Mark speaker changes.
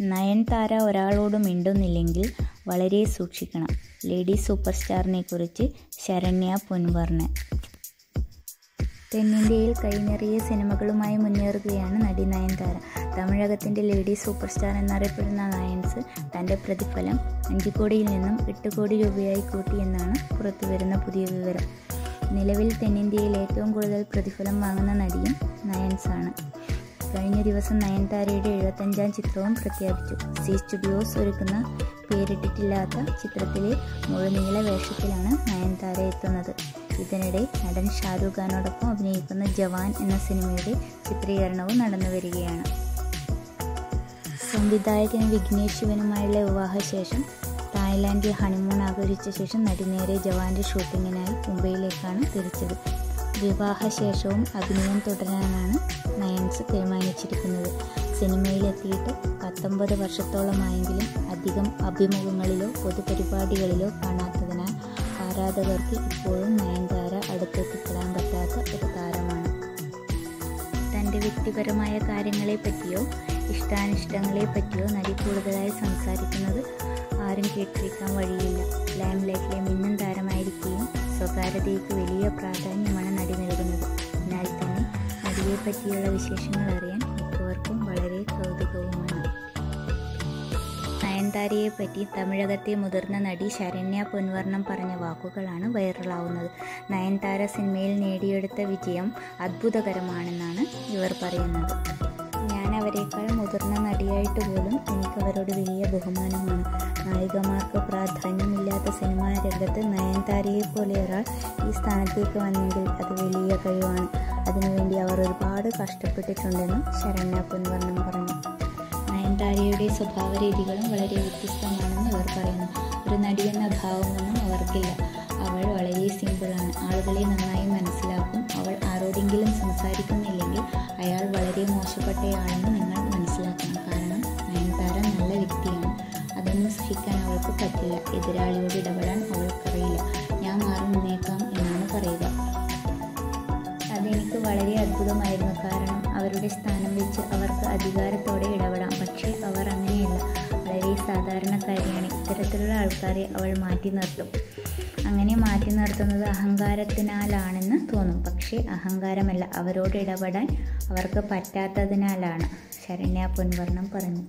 Speaker 1: നയൻതാര ഒരാളോട് മിണ്ടുന്നില്ലെങ്കിൽ വളരെ സൂക്ഷിക്കണം. ലേഡി സൂപ്പർ സ്റ്റാറിനെ കുറിച്ച് ശരണ്യ പൊൻവർണൻ. തെന്നിന്ത്യയിൽ കൈനിറിയ സിനിമകളുമായി മുന്നേറുകയാണ് നടി നയൻതാര. തമിഴകത്തിന്റെ ലേഡി സൂപ്പർ സ്റ്റാർ എന്നറിയപ്പെടുന്ന നയൻസ് തന്റെ പ്രതിഫലം അഞ്ച് കോടിയിൽ നിന്നും എട്ട് കോടി രൂപയായി കൂട്ടിയെന്നാണ് പുറത്തുവരുന്ന പുതിയ വിവരം. നിലവിൽ തെന്നിന്ത്യയിൽ ഏറ്റവും കൂടുതൽ പ്രതിഫലം വാങ്ങുന്ന നടിയും നയൻസാണ്. കഴിഞ്ഞ ദിവസം നയൻതാരയുടെ എഴുപത്തഞ്ചാം ചിത്രവും പ്രഖ്യാപിച്ചു. സി സ്റ്റുഡിയോസ് ഒരുക്കുന്ന പേരിട്ടിട്ടില്ലാത്ത ചിത്രത്തിലെ മുഴുനീള വേഷത്തിലാണ് നയൻതാര എത്തുന്നത്. ഇതിനിടെ നടൻ ഷാരൂഖ് ഖാനോടൊപ്പം അഭിനയിക്കുന്ന ജവാൻ എന്ന സിനിമയുടെ ചിത്രീകരണവും നടന്നു വരികയാണ് സംവിധായകൻ വിഘ്നേഷ് ശിവനുമായുള്ള വിവാഹശേഷം തായ്ലാൻഡിൽ ഹണിമൂൺ ആഘോഷിച്ച ശേഷം നടി നേരെ ജവാന്റെ ഷൂട്ടിങ്ങിനായി മുംബൈയിലേക്കാണ് തിരിച്ചത്. വിവാഹശേഷവും അഭിനയം തുടരാനാണ് നയൻസ് തീരുമാനിച്ചിരിക്കുന്നത്. സിനിമയിലെത്തിയിട്ട് പത്തൊമ്പത് വർഷത്തോളമായെങ്കിലും അധികം അഭിമുഖങ്ങളിലോ പൊതുപരിപാടികളിലോ കാണാത്തതിനാൽ ആരാധകർക്ക് ഇപ്പോഴും നയൻതാര അടുത്തെത്തിപ്പെടാൻ പറ്റാത്ത ഒരു താരമാണ്. തന്റെ വ്യക്തിപരമായ കാര്യങ്ങളെപ്പറ്റിയോ ഇഷ്ടാനിഷ്ടങ്ങളെപ്പറ്റിയോ നടി കൂടുതലായി സംസാരിക്കുന്നത് ആരും കേട്ടിരിക്കാൻ വഴിയില്ല. ലൈം ലൈറ്റിലെ മിന്നും താരമായിരിക്കുകയും സ്വകാര്യതയ്ക്ക് വലിയ പ്രാധാന്യമാണ് പറ്റിയുള്ള വിശേഷങ്ങൾ അറിയാൻ മിക്കവർക്കും വളരെ കൗതുകവുമാണ്. നയൻതാരയെ പറ്റി തമിഴകത്തെ മുതിർന്ന നടി ശരണ്യ പൊൻവർണം പറഞ്ഞ വാക്കുകളാണ് വൈറലാവുന്നത്. നയൻതാര സിനിമയിൽ നേടിയെടുത്ത വിജയം അത്ഭുതകരമാണെന്നാണ് ഇവർ പറയുന്നത്. ഞാൻ അവരെക്കാൾ മുതിർന്ന നടിയായിട്ട് പോലും എനിക്ക് അവരോട് വലിയ ബഹുമാനമാണ്. നായികമാർക്ക് പ്രാധാന്യമില്ലാത്ത സിനിമാ രംഗത്ത് നയൻതാരയെ പോലെ ഒരാൾ ഈ സ്ഥാനത്തേക്ക് വന്നെങ്കിൽ അത് വലിയ കഴിവാണ്. അതിനുവേണ്ടി അവർ ഒരുപാട് കഷ്ടപ്പെട്ടിട്ടുണ്ടെന്നും ശരണ്യാപ്പ് എന്ന് പറഞ്ഞു പറഞ്ഞു നയൻതാരയുടെ സ്വഭാവ രീതികളും വളരെ വ്യത്യസ്തമാണെന്ന് അവർ പറയുന്നു. ഒരു നടിയെന്ന ഭാവമൊന്നും അവർക്കില്ല. അവൾ വളരെ സിമ്പിളാണ് ആളുകളെ നന്നായി മനസ്സിലാക്കും. അവൾ ആരോടെങ്കിലും സംസാരിക്കുന്നില്ലെങ്കിൽ അയാൾ വളരെ മോശപ്പെട്ടയാണെന്ന് നിങ്ങൾ മനസ്സിലാക്കണം. കാരണം നയൻതാര നല്ല വ്യക്തിയാണ്. അതൊന്നും സഹിക്കാൻ അവൾക്ക് പറ്റില്ല. എതിരാളിയോട് ഇടപെടാൻ അവൾക്കറിയില്ല. അവരുടെ സ്ഥാനം വെച്ച് അവർക്ക് അധികാരത്തോടെ ഇടപെടാം. പക്ഷേ അവർ അങ്ങനെയല്ല. വളരെ സാധാരണക്കാരിയാണ്. ഇത്തരത്തിലുള്ള ആൾക്കാരെ അവൾ മാറ്റി നിർത്തും. അങ്ങനെ മാറ്റി നിർത്തുന്നത് അഹങ്കാരത്തിനാലാണെന്ന് തോന്നും. പക്ഷേ അഹങ്കാരമല്ല. അവരോട് ഇടപെടാൻ അവർക്ക് പറ്റാത്തതിനാലാണ്. ശരണ്യ പൊൻവർണം പറഞ്ഞു.